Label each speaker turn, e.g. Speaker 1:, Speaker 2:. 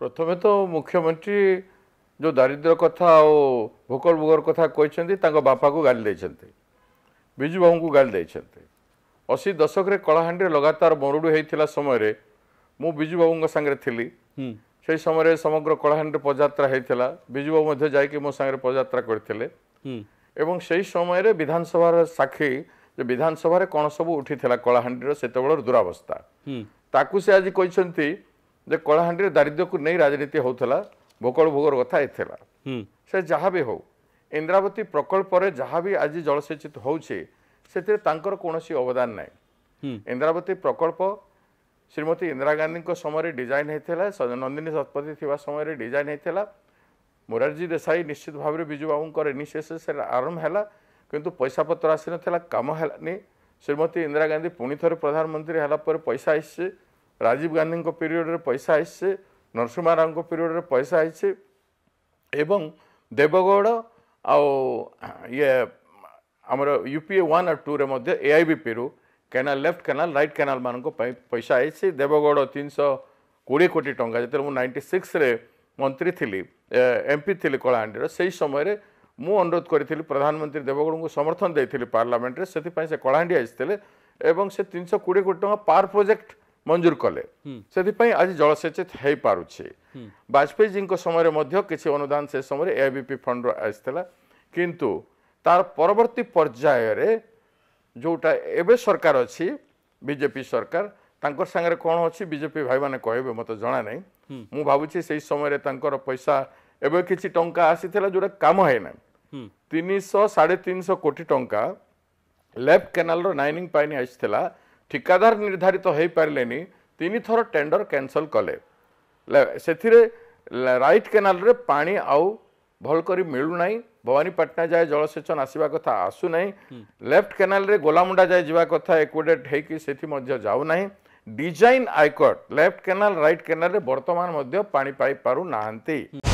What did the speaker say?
Speaker 1: প্রথমে তো মুখ্যমন্ত্রী ଯେଉଁ ଦାରିଦ୍ର୍ୟ କଥା ଆଉ ଭୋକର ଭୋଗର କଥା କହିଛନ୍ତି ତାଙ୍କ ବାପାକୁ ଗାଳି ଦେଇଛନ୍ତି ବିଜୁ ବାବୁଙ୍କୁ ଗାଳି ଦେଇଛନ୍ତି ଅଶୀ ଦଶକରେ କଳାହାଣ୍ଡିରେ ଲଗାତାର ମରୁଡ଼ି ହେଇଥିଲା ସମୟରେ ମୁଁ ବିଜୁ ବାବୁଙ୍କ ସାଙ୍ଗରେ ଥିଲି সেই সময় সমগ্র কলাহান্ডি পদযাত্রা হয়েছিল বিজুবাবু মধ্যে যাইকি মো সাংরে
Speaker 2: পদযাত্রা
Speaker 1: করে এবং সেই সময়ের বিধানসভার সাক্ষী যে বিধানসভার কোণ সব উঠি কলাহান্ডির সেতবেলার
Speaker 2: দুরাবস্থা
Speaker 1: তাকে সে আজ কিন্তু ଯେ କଳାହାଣ୍ଡିରେ ଦାରିଦ୍ର୍ୟକୁ ନେଇ ରାଜନୀତି ହେଉଥିଲା ଭୋକଳ ଭୋଗର କଥା ଏଥିଲା ସେ ଯାହା ବି ହେଉ ଇନ୍ଦ୍ରାବତୀ ପ୍ରକଳ୍ପରେ ଯାହା ବି ଆଜି ଜଳସେଚିତ ହେଉଛି ସେଥିରେ ତାଙ୍କର କୌଣସି ଅବଦାନ ନାହିଁ ଇନ୍ଦ୍ରାବତୀ ପ୍ରକଳ୍ପ ଶ୍ରୀମତୀ ଇନ୍ଦିରା ଗାନ୍ଧୀଙ୍କ ସମୟରେ ଡିଜାଇନ୍ ହୋଇଥିଲା ନନ୍ଦିନୀ ଶତପଥୀ ଥିବା ସମୟରେ ଡିଜାଇନ୍ ହୋଇଥିଲା ମୋରାରଜୀ ଦେଶାଇ ନିଶ୍ଚିତ ଭାବରେ ବିଜୁ ବାବୁଙ୍କର ଇନିସିଏସନ୍ ଆରମ୍ଭ ହେଲା କିନ୍ତୁ ପଇସାପତ୍ର ଆସିନଥିଲା କାମ ହେଲାନି ଶ୍ରୀମତୀ ଇନ୍ଦିରା ଗାନ୍ଧୀ ପୁଣି ଥରେ ପ୍ରଧାନମନ୍ତ୍ରୀ ହେଲା ପରେ ପଇସା ଆସିଛି ରାଜୀବ ଗାନ୍ଧୀଙ୍କ ପିରିୟଡ଼ରେ ପଇସା ଆସିଛେ ନରସିଂହ ରାଓଙ୍କ ପିରିୟଡ଼ରେ ପଇସା ଆସିଛେ ଏବଂ ଦେବଗଡ଼ ଆଉ ଇଏ ଆମର U P A one R ଟୁରେ ମଧ୍ୟ ଏ ଆଇ ବି ପିରୁ କେନାଲ ଲେଫ୍ଟ କେନାଲ ରାଇଟ୍ କେନାଲମାନଙ୍କ ପାଇଁ ପଇସା ଆସିଛି ଦେବଗଡ଼ ତିନିଶହ କୋଡ଼ିଏ କୋଟି ଟଙ୍କା ଯେତେବେଳେ ମୁଁ ନାଇଣ୍ଟି ସିକ୍ସରେ ମନ୍ତ୍ରୀ ଥିଲି ଏମ୍ପି ଥିଲି କଳାହାଣ୍ଡିର ସେହି ସମୟରେ ମୁଁ ଅନୁରୋଧ କରିଥିଲି ପ୍ରଧାନମନ୍ତ୍ରୀ ଦେବଗଡ଼ଙ୍କୁ ସମର୍ଥନ ଦେଇଥିଲି ପାର୍ଲାମେଣ୍ଟରେ ସେଥିପାଇଁ ସେ କଳାହାଣ୍ଡି ଆସିଥିଲେ ଏବଂ ସେ ତିନିଶହ କୋଡ଼ିଏ କୋଟି ଟଙ୍କା ପାୱାର୍ ପ୍ରୋଜେକ୍ଟ ମଞ୍ଜୁର କଲେ ସେଥିପାଇଁ ଆଜି ଜଳସେଚିତ ହେଇପାରୁଛି ବାଜପେୟୀଜୀଙ୍କ ସମୟରେ ମଧ୍ୟ କିଛି ଅନୁଦାନ ସେ ସମୟରେ ଏଆଇବିପି ଫଣ୍ଡରୁ ଆସିଥିଲା କିନ୍ତୁ ତାର ପରବର୍ତ୍ତୀ ପର୍ଯ୍ୟାୟରେ ଯେଉଁଟା ଏବେ ସରକାର ଅଛି ବିଜେପି ସରକାର ତାଙ୍କର ସାଙ୍ଗରେ କ'ଣ ଅଛି ବିଜେପି ଭାଇମାନେ କହିବେ ମୋତେ ଜଣା ନାହିଁ ମୁଁ ଭାବୁଛି ସେଇ ସମୟରେ ତାଙ୍କର ପଇସା ଏବେ କିଛି ଟଙ୍କା ଆସିଥିଲା ଯେଉଁଟା କାମ ହେଇନାହିଁ ତିନିଶହ ସାଢ଼େ ତିନିଶହ କୋଟି ଟଙ୍କା ଲେଫ୍ଟ କେନାଲର ନାଇନିଂ ପାଇଁ ଆସିଥିଲା ঠিকাদার নির্ধারিত হয়েপারে তিন থর টেন্ডর ক্যানসেল কলে সেথিরে রাইট কেনালরে পা আউ ভাল করে মিলু না ভবানীপাটনা যায় জলসেচন আসবা কথা আসু না লেফট কেনালরে গোলামুন্ডা যায় যা কথা একুডেট হয়েকি সেটি যাও না ডিজাইন আইকট লেফট কেনাল রাইট কেনালরে বর্তমান পানি পাইপারু না